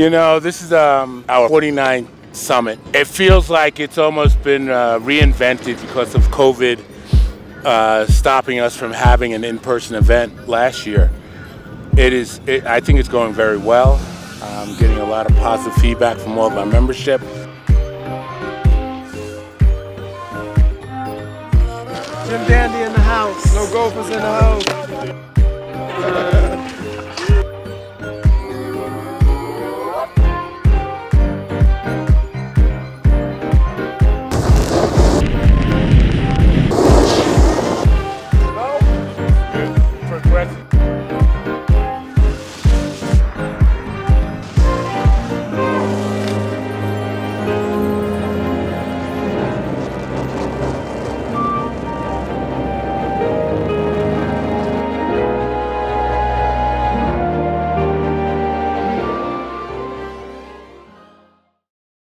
You know, this is um, our 49th summit. It feels like it's almost been uh, reinvented because of COVID uh, stopping us from having an in-person event last year. It is. It, I think it's going very well. I'm getting a lot of positive feedback from all of our membership. Jim Dandy in the house. No golfers in the house.